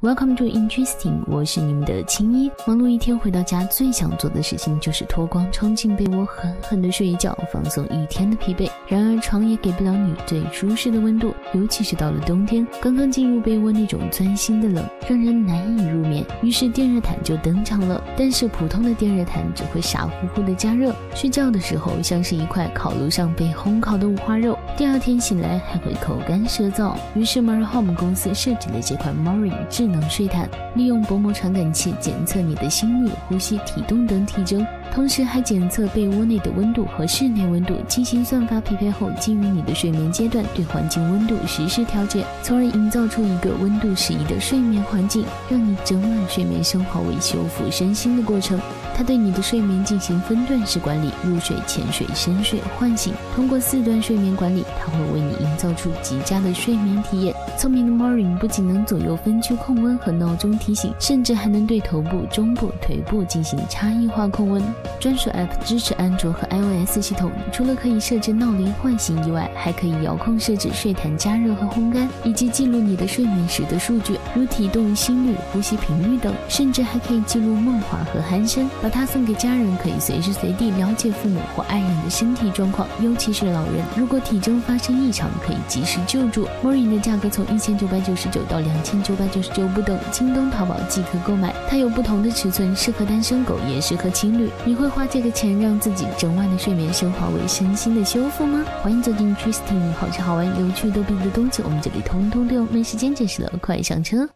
Welcome to Interesting，我是你们的青衣。忙碌一天回到家，最想做的事情就是脱光，冲进被窝，狠狠的睡一觉，放松一天的疲惫。然而床也给不了你最舒适的温度，尤其是到了冬天，刚刚进入被窝那种钻心的冷，让人难以入于是电热毯就登场了。但是普通的电热毯只会傻乎乎的加热，睡觉的时候像是一块烤炉上被烘烤的五花肉，第二天醒来还会口干舌燥。于是 m a r Home 公司设计了这款 Morin 智能睡毯，利用薄膜传感器检测你的心率、呼吸、体重等体征，同时还检测被窝内的温度和室内温度，进行算法匹配后，基于你的睡眠阶段对环境温度实时调节，从而营造出一个温度适宜的睡眠环境，让你整晚睡眠升华为修复身心的过程。它对你的睡眠进行分段式管理，入睡、浅睡、深睡、唤醒，通过四段睡眠管理，它会为你营造出极佳的睡眠体验。聪明的 Morin 不仅能左右分区控温和闹钟提醒，甚至还能对头部、中部、腿部进行差异化控温。专属 App 支持安卓和 iOS 系统，除了可以设置闹铃唤醒以外，还可以遥控设置睡毯加热和烘干，以及记录你的睡眠时的数据，如体动、心率、呼吸频率等，甚至还可以记录梦话和鼾声。把它送给家人，可以随时随地了解父母或爱人的身体状况，尤其是老人，如果体征发生异常，可以及时救助。Morin 的价格从一千九百九十九到两千九百九十九不等，京东、淘宝即可购买。它有不同的尺寸，适合单身狗，也适合情侣。你会花这个钱让自己整晚的睡眠升华为身心的修复吗？欢迎走进 Tristan，好吃好玩、有趣逗比的东西，我们这里通通都有。没时间解释了，快上车！